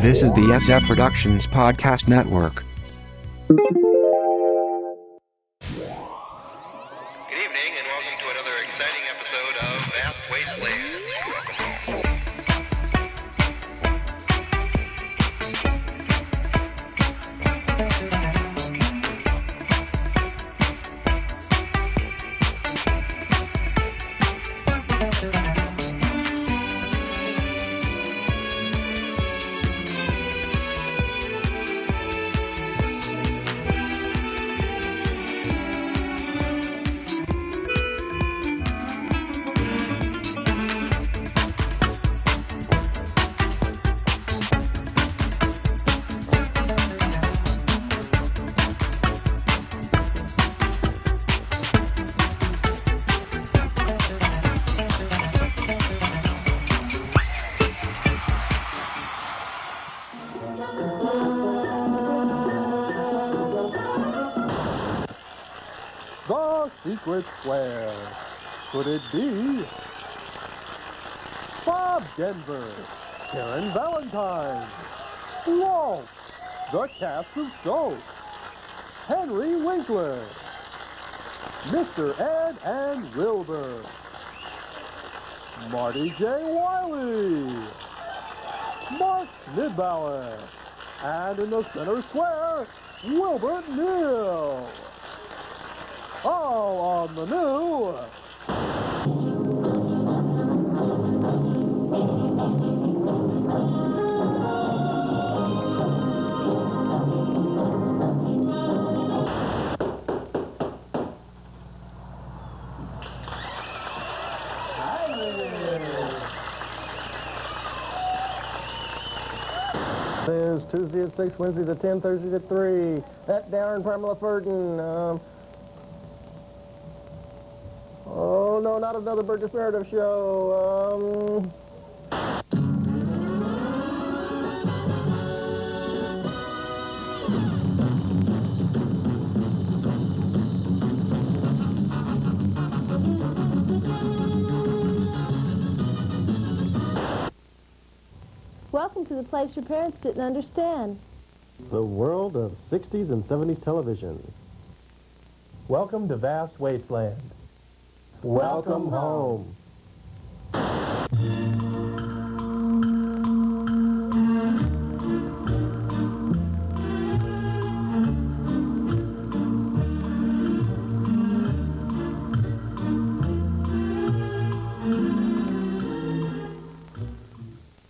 This is the SF Productions Podcast Network. Secret Square. Could it be Bob Denver, Karen Valentine, Walt, the cast of Soap, Henry Winkler, Mr. Ed and Wilbur, Marty J. Wiley, Mark Snidbauer, and in the center square, Wilbert Neal. All on the new. Tuesday at 6, Wednesday at 10, Thursday at 3. That Darren Pamela Furton. Um, oh, no, not another Burgess Meredith show. Um, Welcome to the place your parents didn't understand. the world of 60s and 70s television. Welcome to Vast Wasteland. Welcome home.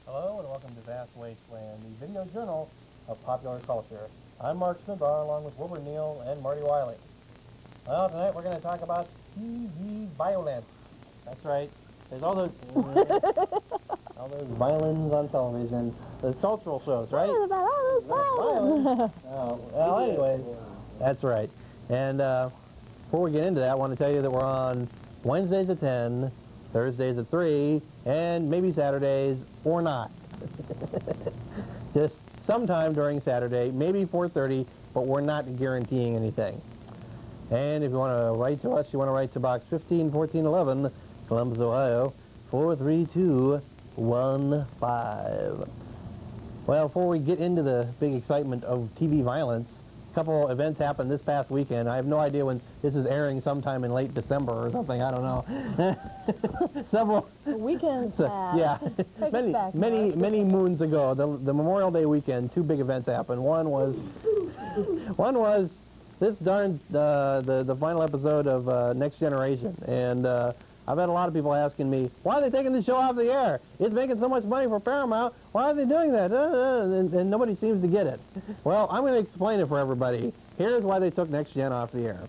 Hello and welcome to Vast Wasteland, the video journal of popular culture. I'm Mark Smithbar along with Wilbur Neal and Marty Wiley. Well, tonight we're going to talk about TV violence. That's right. There's all those all those violins on television. Those cultural shows, right? What about all those violins? Oh, well, anyways, that's right. And uh, before we get into that, I want to tell you that we're on Wednesdays at 10, Thursdays at 3, and maybe Saturdays or not. Just sometime during Saturday, maybe 4.30, but we're not guaranteeing anything. And if you want to write to us, you want to write to Box 151411, Columbus, Ohio, 43215. Well, before we get into the big excitement of TV violence, a couple events happened this past weekend. I have no idea when this is airing sometime in late December or something. I don't know. Several, weekends. so, yeah, many, many, many moons ago, the, the Memorial Day weekend, two big events happened. One was, one was this darn uh, the the final episode of uh, Next Generation, and uh, I've had a lot of people asking me why are they taking the show off the air? It's making so much money for Paramount. Why are they doing that? Uh, uh, and, and nobody seems to get it. Well, I'm going to explain it for everybody. Here's why they took Next Gen off the air.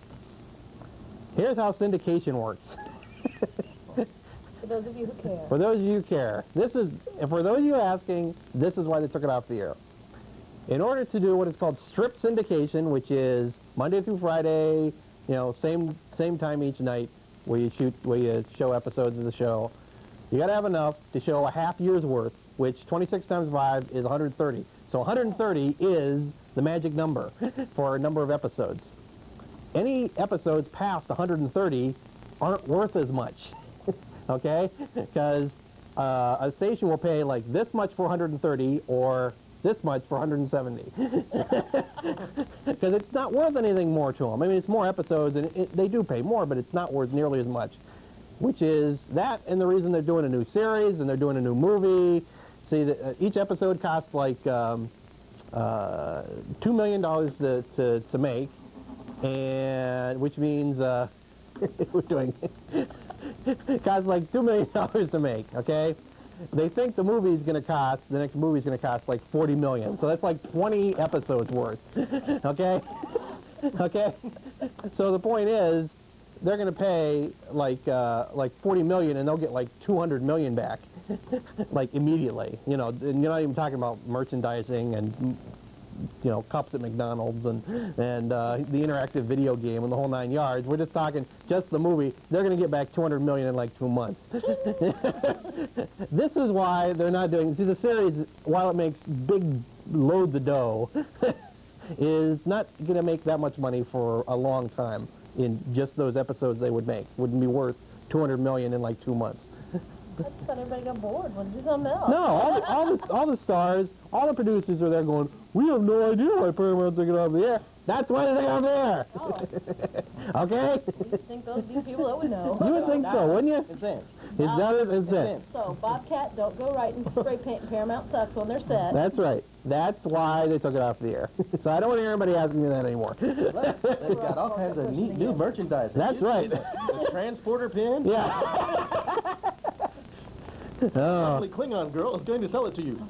Here's how syndication works. For those of you who care. For those of you who care, this is, for those of you asking, this is why they took it off the air. In order to do what is called strip syndication, which is Monday through Friday, you know, same same time each night, where you shoot, where you show episodes of the show, you got to have enough to show a half year's worth, which 26 times 5 is 130. So 130 is the magic number for a number of episodes. Any episodes past 130 aren't worth as much, okay? Because uh, a station will pay like this much for 130 or this much for 170. Because it's not worth anything more to them. I mean, it's more episodes, and it, they do pay more, but it's not worth nearly as much. Which is that, and the reason they're doing a new series and they're doing a new movie. See, the, uh, each episode costs like um, uh, two million dollars to, to to make, and which means uh, we're doing costs like two million dollars to make. Okay, they think the movie's going to cost the next movie's going to cost like 40 million. So that's like 20 episodes worth. okay, okay. So the point is, they're going to pay like uh, like 40 million, and they'll get like 200 million back, like immediately. You know, and you're not even talking about merchandising and you know, cups at McDonald's and and uh, the interactive video game and the whole nine yards. We're just talking just the movie. They're going to get back 200 million in like two months. this is why they're not doing. See, the series, while it makes big loads of dough, is not going to make that much money for a long time in just those episodes they would make. Wouldn't be worth 200 million in like two months. That's thought everybody got bored. Want to do something else? No, all the, all the all the stars, all the producers are there going. We have no idea why Paramount took it off the air. That's why they took it off the air. Oh, Okay? you think those be people that would know? You would think so, wouldn't you? It's in. Is that it? It's it. in. So, Bobcat, don't go writing spray paint Paramount sucks on their set. That's right. That's why they took it off the air. so I don't want to hear anybody asking me that anymore. They've got all kinds of neat new merchandise. That's right. The, the transporter pin. yeah. oh, Lovely Klingon girl is going to sell it to you.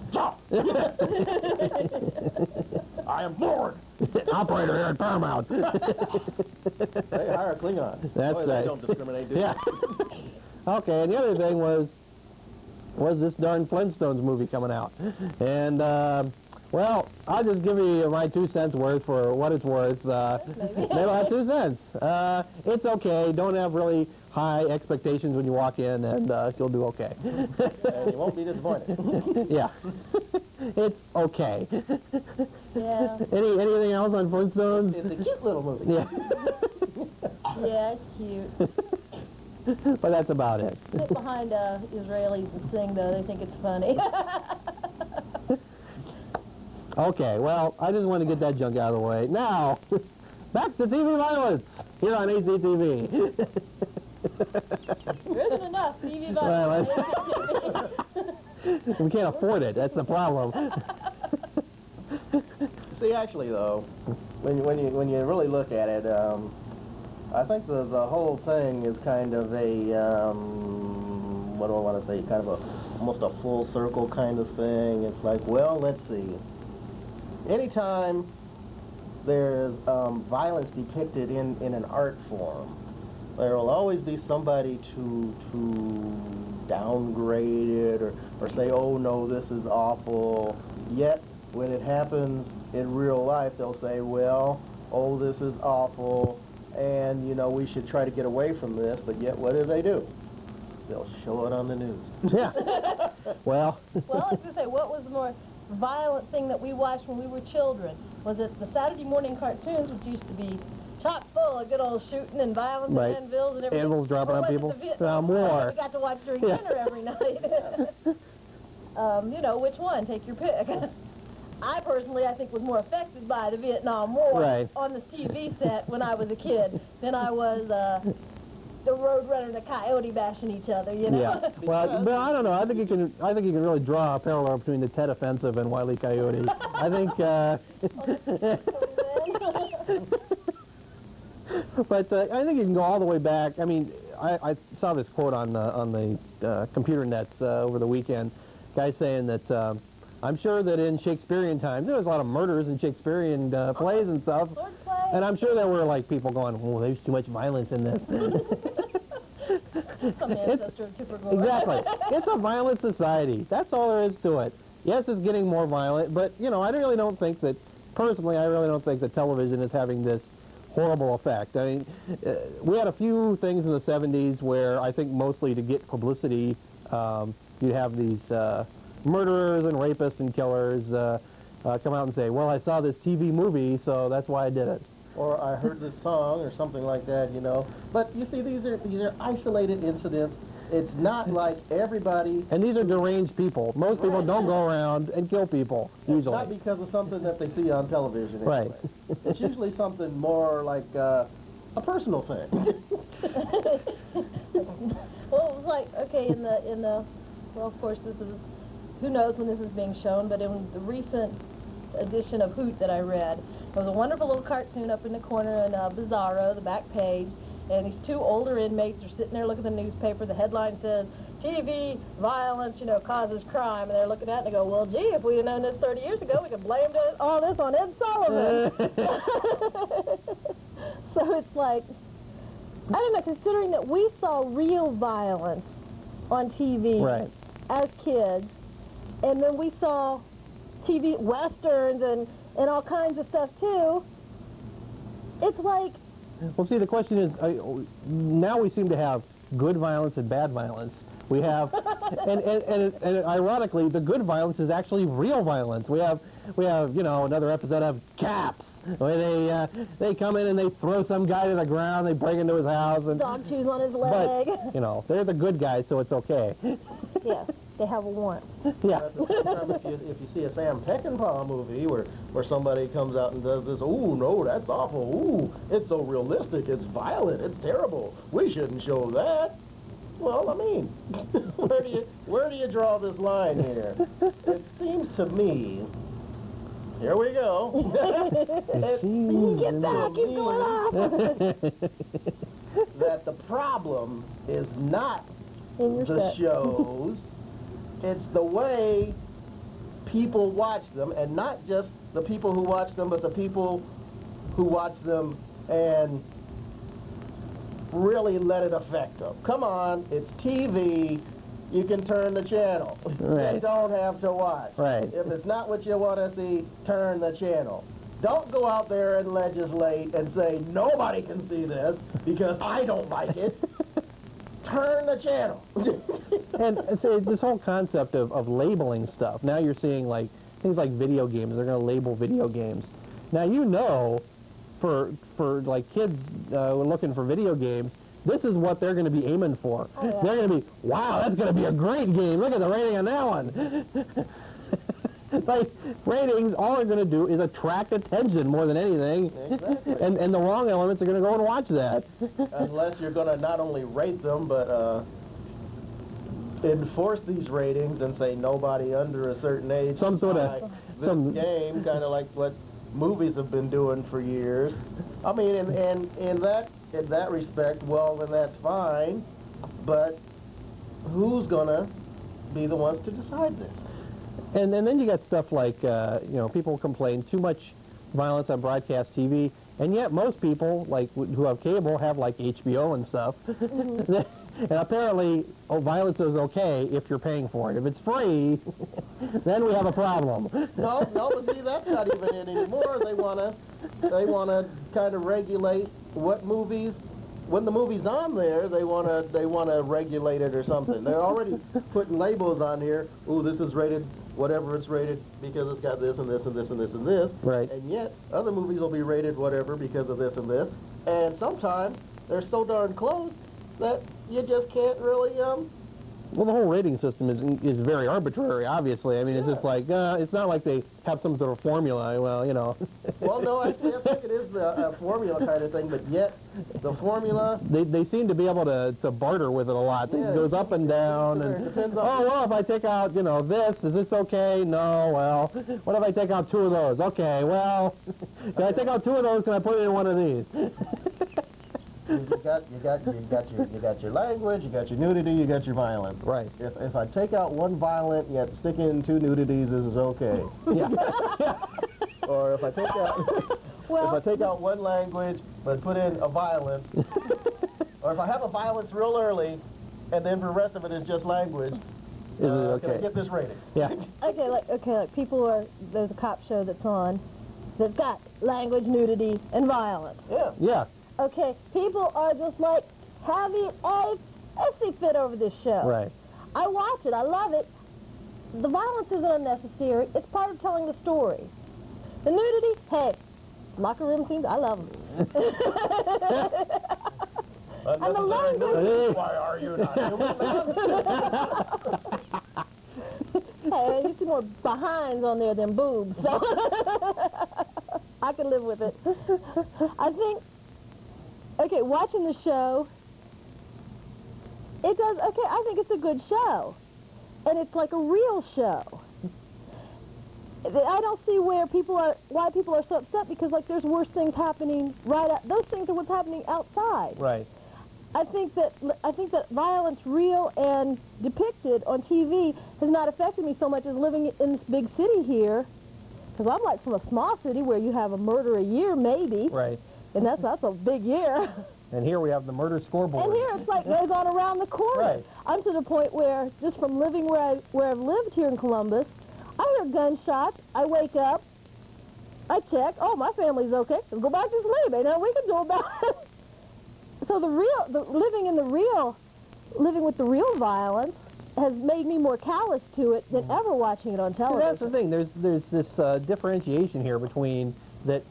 I am bored. operator here at Paramount. They hire Klingons. That's Boy, they right. don't discriminate, do they? yeah. okay, and the other thing was was this darn Flintstones movie coming out, and uh, well, I'll just give you my two cents worth for what it's worth. Uh, maybe I'll have two cents. Uh, it's okay. Don't have really high expectations when you walk in, and uh, you'll do okay. And you won't be disappointed. yeah, it's okay. Yeah, Any anything else on Flintstones? It's a cute little movie. Yeah, yeah, it's cute. but that's about it. Sit behind uh, Israelis and sing, though. They think it's funny. Okay, well, I just want to get that junk out of the way. Now, back to TV violence here on ACTV. There isn't enough TV Well, violence. we can't afford it. That's the problem. See, actually, though, when you, when you when you really look at it, um, I think the the whole thing is kind of a um, what do I want to say? Kind of a almost a full circle kind of thing. It's like, well, let's see. Anytime there's um, violence depicted in in an art form, there will always be somebody to to downgrade it or, or say, oh no, this is awful. Yet when it happens in real life, they'll say, well, oh, this is awful, and you know we should try to get away from this. But yet, what do they do? They'll show it on the news. Yeah. Well, well, I was going to say, what was the more violent thing that we watched when we were children? Was it the Saturday morning cartoons, which used to be chock full of good old shooting and violence Right. and anvils and everything? Anvils dropping on people? the Vietnam Vietnam War we got to watch during Yeah. dinner every night. um, you know, which one? Take your pick. I personally, I think, was more affected by the Vietnam War Right. on the TV set when I was a kid than I was uh, the Roadrunner and the Coyote bashing each other. You know. yeah. Well, but I don't know. I think you can. I think you can really draw a parallel between the Tet Offensive and Wile E. Coyote. I think. Uh, but uh, I think you can go all the way back. I mean, I, I saw this quote on the on the uh, computer nets uh, over the weekend. Guy saying that um, I'm sure that in Shakespearean times there was a lot of murders in Shakespearean uh, plays and stuff, and I'm sure there were like people going, "Oh, there's too much violence in this." Some ancestor of Tipper Gore. exactly. It's a violent society. That's all there is to it. Yes, it's getting more violent, but you know, I really don't think that. Personally, I really don't think that television is having this horrible effect. I mean, uh, we had a few things in the 70s where I think mostly to get publicity, um, you have these uh, murderers and rapists and killers uh, uh, come out and say, well, I saw this TV movie, so that's why I did it. or I heard this song or something like that, you know. But you see, these are these are isolated incidents, it's not like everybody. And these are deranged people. Most people Right. don't go around and kill people, Not usually. Not because of something that they see on television. Right. it's usually something more like uh, a personal thing. Well, it was like okay in the in the well, of course this is who knows when this is being shown, but in the recent edition of Hoot that I read, there was a wonderful little cartoon up in the corner in uh, Bizarro, the back page, and these two older inmates are sitting there looking at the newspaper. The headline says TV violence, you know, causes crime, and they're looking at it and they go, well, gee, if we had known this 30 years ago, we could blame all this on Ed Sullivan. so it's like. I don't know, considering that we saw real violence on TV Right. as kids, and then we saw TV westerns and, and all kinds of stuff too, it's like, Well, see, the question is, uh, now we seem to have good violence and bad violence. We have, and, and, and, and ironically, the good violence is actually real violence. We have, we have, you know, another episode of Cops, where they, uh, they come in and they throw some guy to the ground, they break into his house, and, dog chews on his leg. but, you know, they're the good guys, so it's okay. yes, they have a warrant. Yeah. At the same time, if you, if you see a Sam Peckinpah movie where, where somebody comes out and does this, ooh, no, that's awful, ooh, it's so realistic, it's violent, it's terrible, we shouldn't show that. Well, I mean, where do you where do you draw this line here? It seems to me. Here we go. it seems Get back, to he's going me off that the problem is not in your the set. shows. It's the way people watch them, and not just the people who watch them, but the people who watch them and really let it affect them. Come on, it's TV. You can turn the channel. You Right. don't have to watch. Right. If it's not what you want to see, turn the channel. Don't go out there and legislate and say nobody can see this because I don't like it. turn the channel. and and so this whole concept of, of labeling stuff, now you're seeing like things like video games, they're going to label video games. Now you know, for for like kids uh, looking for video games, this is what they're going to be aiming for. Oh, yeah. They're going to be, wow, that's going to be a great game. Look at the rating on that one. like ratings, all they're going to do is attract attention more than anything, Exactly. and and the wrong elements are going to go and watch that. Unless you're going to not only rate them, but uh, enforce these ratings and say nobody under a certain age. Some sorta- this some- game, kind of like what movies have been doing for years. I mean, in, in, in that in that respect, well, then that's fine. But who's going to be the ones to decide this? And, and then you got stuff like, uh, you know, people complain too much violence on broadcast TV, and yet most people, like wh- who have cable, have like HBO and stuff. and apparently, oh, violence is okay if you're paying for it. If it's free, then we have a problem. No, no, but see, that's not even it anymore. They want to, they want to kind of regulate what movies, when the movie's on there, they want to, they want to regulate it or something. They're already putting labels on here. Ooh, this is rated, whatever it's rated, because it's got this and this and this and this and this. Right. And yet, other movies will be rated whatever because of this and this. And sometimes they're so darn close that you just can't really, um, Well, the whole rating system is is very arbitrary. Obviously, I mean, it's just like uh, it's not like they have some sort of formula. Well, you know, well, no, actually, I think it is a, a formula kind of thing, but yet the formula they, they seem to be able to, to barter with it a lot. It goes up and down, and depends on- oh well, if I take out you know this, is this okay? No, well, what if I take out two of those? Okay, well, can I take out two of those? Can I put it in one of these? you got you got you got your you got your language, you got your nudity, you got your violence. Right. If if I take out one violent yet stick in two nudities, this is okay. Yeah. or if I take out if I take out one language but put in a violence, or if I have a violence real early, and then the rest of it is just language, Is it uh, can I get this rating? Yeah. okay, like okay, like people are there's a cop show that's on that's got language, nudity, and violence. Yeah. Yeah. Okay, people are just like having a hissy fit over this show. Right. I watch it. I love it. The violence isn't unnecessary. It's part of telling the story. The nudity, hey, locker room scenes, I love them. And the language. Why are you not human, man? Hey, you see more behinds on there than boobs, so I can live with it. I think, okay, watching the show, it does, okay, I think it's a good show. And it's like a real show. I don't see where people are, why people are so upset because like there's worse things happening right out, those things are what's happening outside. Right. I think that I think that violence, real and depicted on TV, has not affected me so much as living in this big city here. Because I'm like from a small city where you have a murder a year, maybe, Right. And that's that's a big year. And here we have the murder scoreboard. And here it's like goes on around the corner. Right. I'm to the point where just from living where I where I've lived here in Columbus, I hear gunshots. I wake up, I check. Oh, my family's okay. Let's go back to sleep. Ain't nothing we can do about it. So the real, the living in the real, living with the real violence has made me more callous to it than ever watching it on See, that's the thing. There's there's this uh, differentiation here between that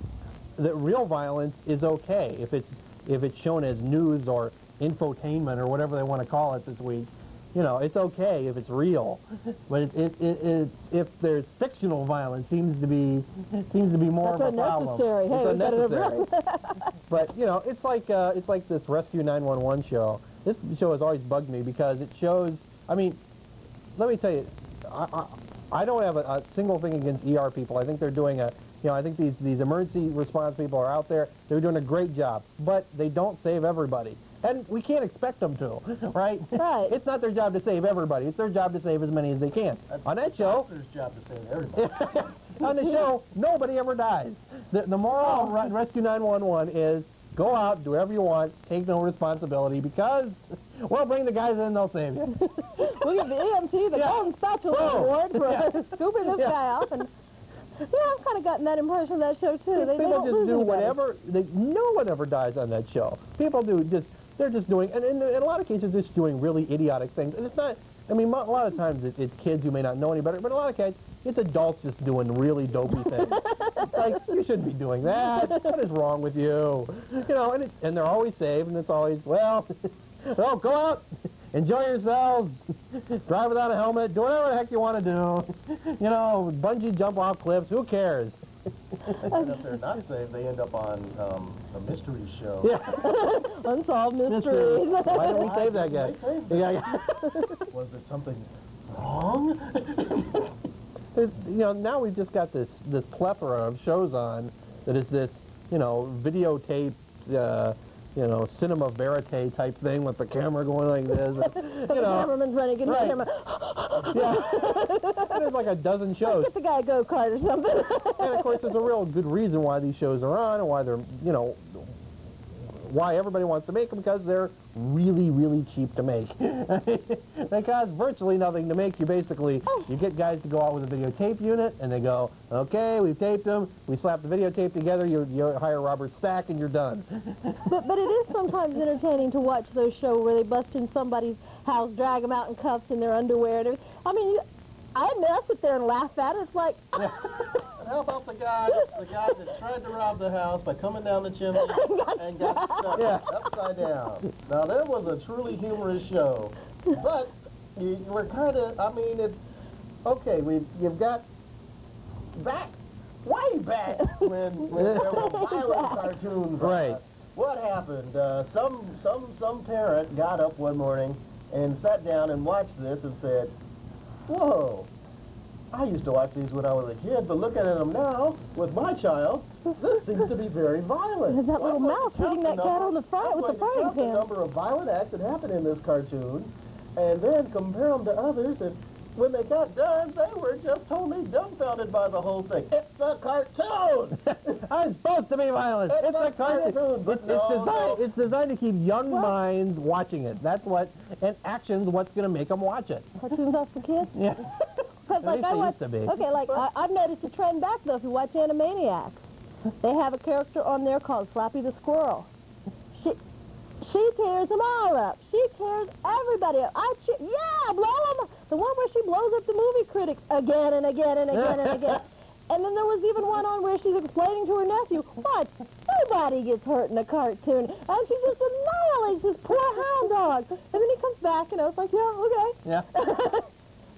that real violence is okay if it's if it's shown as news or infotainment or whatever they want to call it this week. You know, it's okay if it's real, but it, it, it, it's if there's fictional violence seems to be seems to be more That's of a problem. unnecessary. Hey, it's unnecessary. but you know, it's like uh, it's like this Rescue 911 show. This show has always bugged me because it shows. I mean, let me tell you, I, I, I don't have a, a single thing against ER people. I think they're doing a, you know, I think these, these emergency response people are out there. They're doing a great job, but they don't save everybody. And we can't expect them to, right? Right. it's not their job to save everybody. It's their job to save as many as they can. On that show, Doctor's job to save everybody. on the show, nobody ever dies. The, the moral of Re- Rescue 911 is go out, do whatever you want, take no responsibility because, well, bring the guys in, they'll save you. We'll give the EMT the Yeah. Golden Spatula Whoa. Award for Yeah. scooping this Yeah. guy off. And yeah, I've kind of gotten that impression of that show too. They, they People don't just do whatever. They, no one ever dies on that show. People do just, they're just doing, and in, in a lot of cases, just doing really idiotic things. And it's not, I mean, a lot of times it, it's kids who may not know any better, but a lot of cases, it's adults just doing really dopey things. it's like, you shouldn't be doing that. What is wrong with you? You know, and, it, and they're always saved, and it's always, well, oh, go out, enjoy yourselves, drive without a helmet, do whatever the heck you want to do. You know, bungee jump off cliffs, who cares? and if they're not saved, they end up on um, a mystery show. Yeah. Unsolved mysteries. Why didn't we save that guy? They saved Yeah, yeah. Was it something wrong? You know, now we've just got this this plethora of shows on that is this, you know, videotape, uh, you know, cinema verite type thing with the camera going like this. and, the you know, cameraman's running, get Right. the camera. yeah. There's like a dozen shows. Get the guy a go-kart or something. and of course, there's a real good reason why these shows are on and why they're, you know, why everybody wants to make them because they're really, really cheap to make. they cost virtually nothing to make. You basically, oh. you get guys to go out with a videotape unit and they go, okay, we've taped them, we slap the videotape together, you, you hire Robert Stack and you're done. but, but it is sometimes entertaining to watch those shows where they bust in somebody's house, drag them out in cuffs in their underwear and everything. I mean, you, I admit, I sit there and laugh at it. It's like, And how about the guy, the guy that tried to rob the house by coming down the chimney and got stuck Yeah. upside down? Now that was a truly humorous show, but you, you were kind of. I mean, it's okay. We you've got back, way back when, when there were violent cartoons. on. Right. What happened? Uh, some some some parent got up one morning and sat down and watched this and said, "Whoa." I used to watch these when I was a kid, but looking at them now with my child, this seems to be very violent. That little I'm going to mouse hitting that cat on the front with the frying count the pan. number of violent acts that happen in this cartoon, and then compare them to others. And when they got done, they were just totally dumbfounded by the whole thing. It's a cartoon. I'm supposed to be violent. It's It's, a a cartoon. cartoon, but It's, no, designed, no. it's designed to keep young minds watching it. That's what, and action's what's going to make them watch it. cartoons not for kids. Yeah. Because At like least I they watch, used to be. okay, like I, I've noticed a trend back though. If you watch Animaniacs, they have a character on there called Slappy the Squirrel. She she tears them all up. She tears everybody up. I che- yeah, blow them. The one where she blows up the movie critics again and again and again and again. And then there was even one on where she's explaining to her nephew, what? Nobody gets hurt in a cartoon. And she just annihilates this poor hound dog. And then he comes back, and I was like, yeah, okay. Yeah.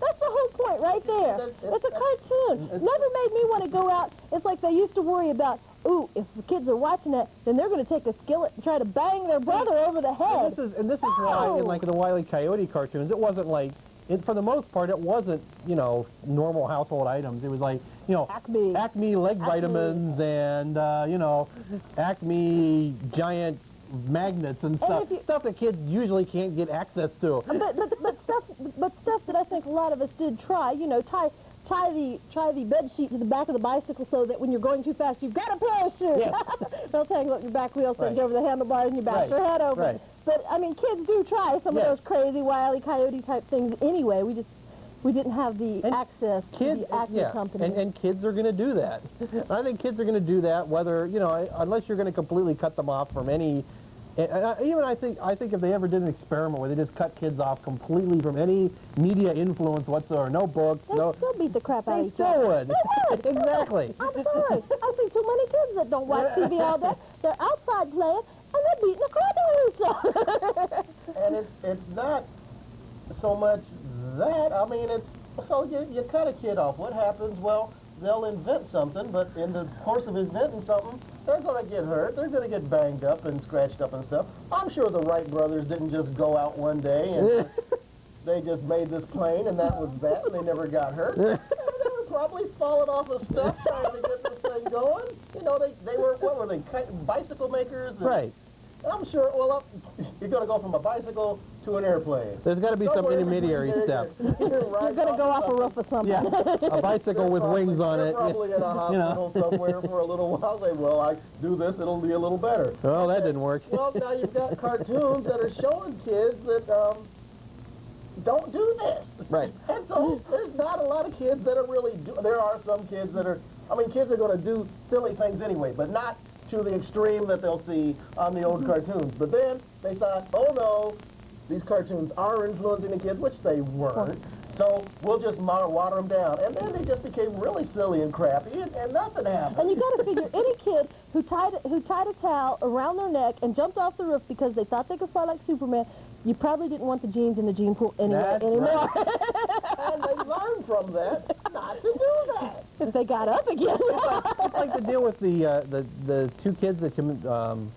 That's the whole point right there. That's- It's a cartoon. Never made me want to go out. It's like they used to worry about, ooh, if the kids are watching it, then they're going to take a skillet and try to bang their brother over the And head. this is and this is why in like the Wile E. Coyote cartoons, it wasn't like it, for the most part, it wasn't you know normal household items. It was like you know Acme. Acme leg Acme. vitamins and uh, you know Acme giant magnets and stuff if you- stuff that kids usually can't get access to. but, but, but stuff but stuff that I think a lot of us did try, you know, tie tie the tie the bed sheet to the back of the bicycle so that when you're going too fast you've got a parachute. Yes. They'll tangle up your back wheel, send you over the handlebars and you bash Right. your head over. Right. But I mean kids do try some Yes. of those crazy wily coyote type things anyway. We just we didn't have the And access Kids, to the Acme yeah, company. and, and kids are going to do that. I think kids are going to do that, whether you know, unless you're going to completely cut them off from any. And I, even I think I think if they ever did an experiment where they just cut kids off completely from any media influence whatsoever, no books, they no, still beat the crap out of each other. would. They would. exactly. I'm sorry. I see too many kids that don't watch TV all day. They're outside playing and they're beating the crap out of each other. and it's it's not so much that. I mean, it's so you you cut a kid off. What happens? Well, they'll invent something, but in the course of inventing something, they're going to get hurt. They're going to get banged up and scratched up and stuff. I'm sure the Wright brothers didn't just go out one day and they just made this plane and that was that, and they never got hurt. they were probably falling off of stuff trying to get this thing going. You know, they they were what were they? Bicycle makers. Right. I'm sure. Well, up, you're going to go from a bicycle to an airplane. There's got to be some Somewhere in intermediary between step. You're, you're You're going to go off a roof or something. Yeah, a bicycle with probably, wings on you're it. Probably in a You know. hospital somewhere for a little while. They will. I do this, it'll be a little better. Oh, that didn't work. Well, now you've got cartoons that are showing kids that um, don't do this. Right. And so there's not a lot of kids that are really do. There are some kids that are. I mean, kids are going to do silly things anyway, but not to the extreme that they'll see on the old cartoons. But then they saw, oh no, these cartoons are influencing the kids, which they weren't. So we'll just water them down, and then they just became really silly and crappy, and, and nothing happened. And you got to figure any kid who tied who tied a towel around their neck and jumped off the roof because they thought they could fly like Superman, you probably didn't want the genes in the gene pool anyway That's anymore. and they learned from that not to do that. if they got up again. It's like the deal with the uh, the the two kids that. Um,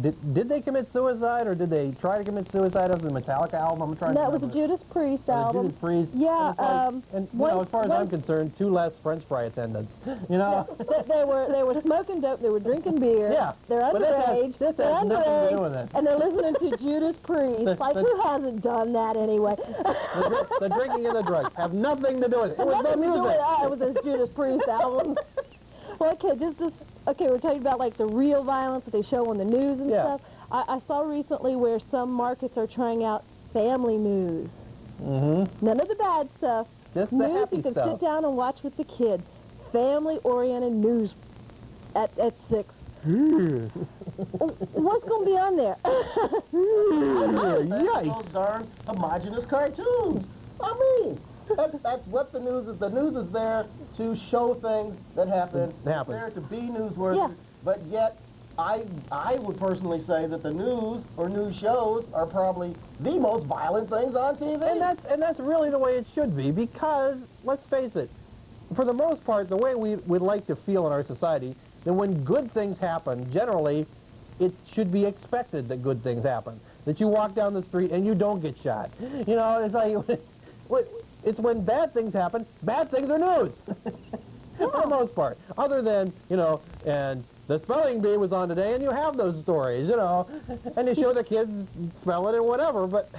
did, did they commit suicide or did they try to commit suicide of the Metallica album? I'm trying that to was a. Judas Priest album. Judas Priest. Yeah, And, like- um, and you one- know, as far as one- I'm concerned, two less French fry attendants. You know. they, were they were smoking dope. They were drinking beer. Yeah, They're but this has- underage. this they're has nothing to underage, do with it. And they're listening to Judas Priest. The- like the- who hasn't done that anyway? the, the drinking and the drugs have nothing to do with it. It was the Nothing to do music. oh, it was this Judas Priest album. well, okay, just just okay. We're talking about like the real violence that they show on the news and Yeah. stuff. I, I saw recently where some markets are trying out family news. Mm-hmm. None of the bad stuff. Just the news happy you can stuff. sit down and watch with the kids. Family-oriented news at at six. What's going to be on there? Yikes. Those darn homogenous cartoons. I mean, that's, that's what the news is. The news is there to show things that happen. Happen. It's there to be newsworthy. Yeah. But yet, I I would personally say that the news or news shows are probably the most violent things on TV. And that's and that's really the way it should be because let's face it, for the most part, the way we would like to feel in our society, that when good things happen, generally, it should be expected that good things happen. That you walk down the street and you don't get shot. You know, it's like what- it's when bad things happen. Bad things are news. for the most part, other than you know, and the spelling bee was on today, and you have those stories, you know, and you show the kids spelling and whatever, but.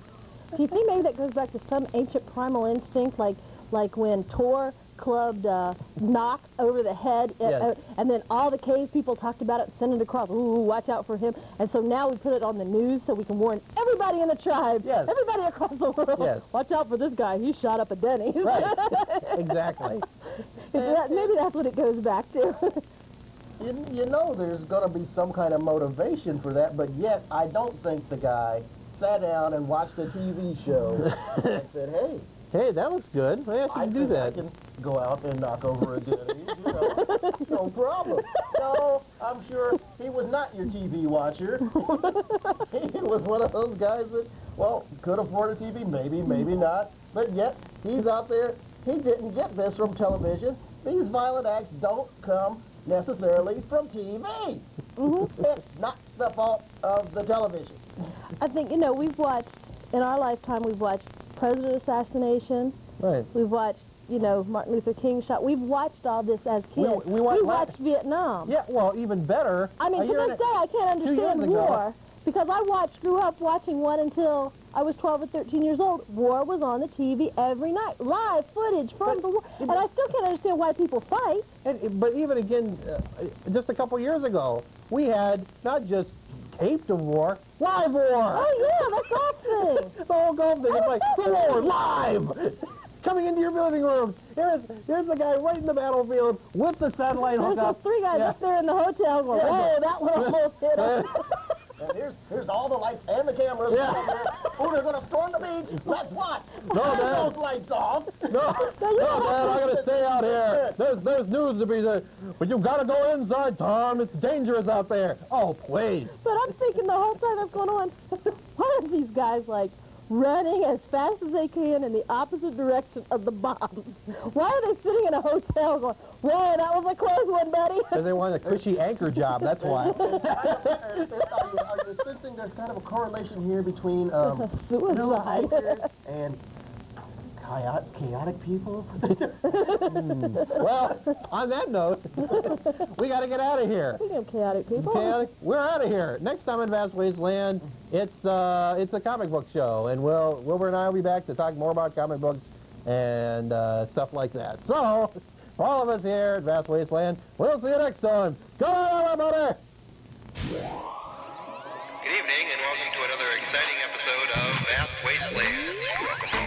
Do you think maybe that goes back to some ancient primal instinct, like like when Thor clubbed uh, Knock over the head, uh, Yes. uh, and then all the cave people talked about it, sent it across. Ooh, watch out for him! And so now we put it on the news so we can warn everybody in the tribe, Yes. everybody across the world. Yes. Watch out for this guy. He shot up a Denny's. Right. exactly. That- maybe that's what it goes back to. you, you know there's going to be some kind of motivation for that, but yet I don't think the guy sat down and watched a TV show and said, hey, Hey, that looks good. Maybe I should I do that. I can go out and knock over a ditty, you know, no problem. No, I'm sure he was not your TV watcher. he was one of those guys that, well, could afford a TV, maybe, maybe not, but yet he's out there. He didn't get this from television. These violent acts don't come necessarily from TV. Mm-hmm. It's not the fault of the television. I think, you know, we've watched, in our lifetime, we've watched president assassination. Right. We've watched, you know, Martin Luther King shot. We've watched all this as kids. we wa- la- watched Vietnam. Yeah, well, even better. I mean, to this day, I can't understand war because I watched, grew up watching one until I was 12 or 13 years old. War was on the TV every night, live footage from the war, and I still can't understand why people fight. And, but even again, uh, just a couple years ago, we had not just taped of war, live war. Oh yeah, that's awesome. the whole Gulf thing. It's like the war live, coming into your living room. Here's here's the guy right in the battlefield with the satellite There's hookup. those three guys Yeah. up there in the hotel going, Yeah. whoa, that one almost hit him. And here's here's all the lights and the cameras. Yeah. down there. Oh, they're going to storm the beach. Let's watch. No, Turn man. those lights off. No, no, man, I gotta stay out here. There's there's news to be said, but you gotta go inside, Tom. It's dangerous out there. Oh, please. But I'm thinking the whole time that's going on, why are these guys like running as fast as they can in the opposite direction of the bomb. Why are they sitting in a hotel going, whoa, that was a close one, buddy? Because they want a cushy anchor job. That's why. are, you, are you sensing there's kind of a correlation here between um, Suicide. militaries and chaotic, chaotic people? well, on that note, we gotta get out of here. Speaking of chaotic people, Chaotic. We're out of here. Next time on Vast Wasteland, it's uh, it's a comic book show, and we'll, Wilbur and I will be back to talk more about comic books and uh, stuff like that. So, for all of us here at Vast Wasteland, we'll see you next time. Go on, everybody! Good evening and welcome to another exciting episode of Vast Wasteland.